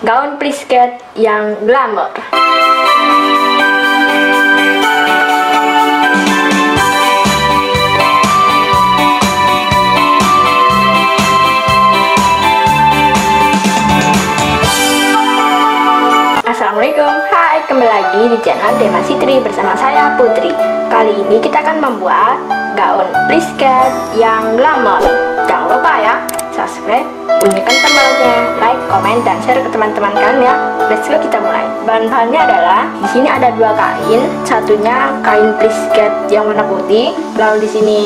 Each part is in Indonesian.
gaun plisket yang glamour. Assalamualaikum, hai kembali lagi di channel Dema Sitri bersama saya Putri. Kali ini kita akan membuat gaun plisket yang glamour Jangan lupa ya, subscribe, bunyikan tombolnya, like, komen, dan share ke teman-teman kalian ya Let's go kita mulai Bahan-bahannya adalah, di sini ada dua kain Satunya kain plisket yang warna putih Lalu di sini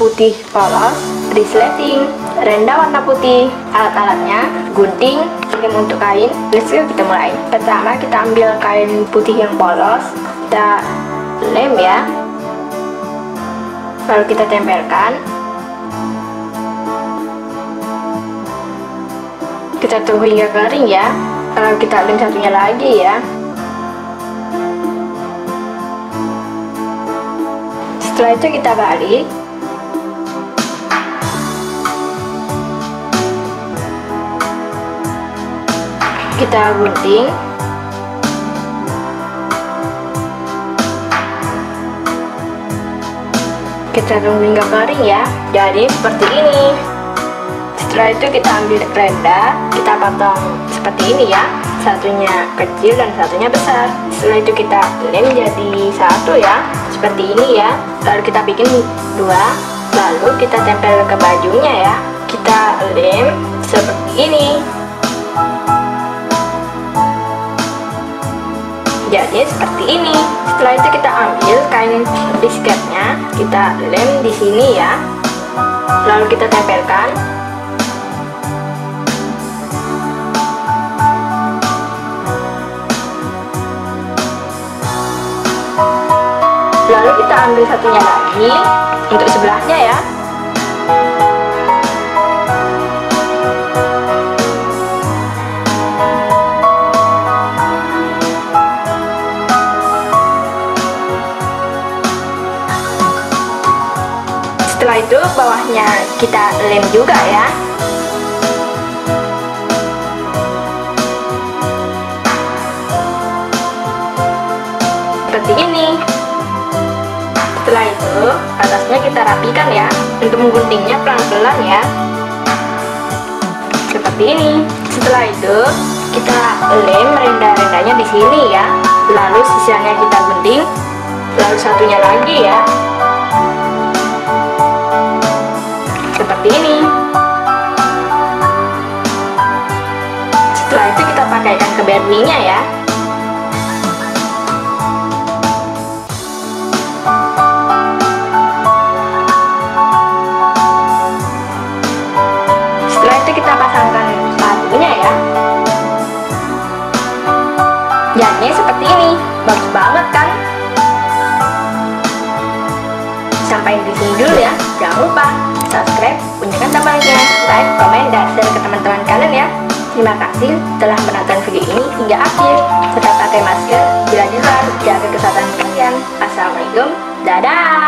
putih polos, resleting, renda warna putih, alat-alatnya, gunting, lem untuk kain. Let's go kita mulai. Pertama kita ambil kain putih yang polos, kita lem ya. Lalu kita tempelkan. Kita tunggu hingga kering ya. Lalu kita lem satunya lagi ya. Setelah itu kita balik kita gunting kita tunggu hingga kering ya jadi seperti ini setelah itu kita ambil renda kita potong seperti ini ya. Satunya kecil dan satunya besar. Setelah itu kita lem jadi satu ya seperti ini ya. Lalu kita bikin dua lalu kita tempel ke bajunya ya. Kita lem seperti ini. Jadi seperti ini. Setelah itu kita ambil kain disketnya kita lem di sini ya. Lalu kita tempelkan lalu kita ambil satunya lagi untuk sebelahnya ya. Setelah itu bawahnya kita lem juga ya setelah itu atasnya kita rapikan ya. Untuk mengguntingnya pelan-pelan ya. Seperti ini. Setelah itu kita lem renda-rendanya di sini ya. Lalu sisanya kita gunting lalu satunya lagi ya. Seperti ini. Setelah itu kita pakaikan ke berninya ya Bagiannya seperti ini, bagus banget kan? Sampai di sini dulu ya, jangan lupa subscribe, bunyikan tombol like, komen, dan share ke teman-teman kalian ya. Terima kasih telah menonton video ini hingga akhir. Tetap pakai masker, bila di jaga kesehatan kalian. Assalamualaikum, dadah!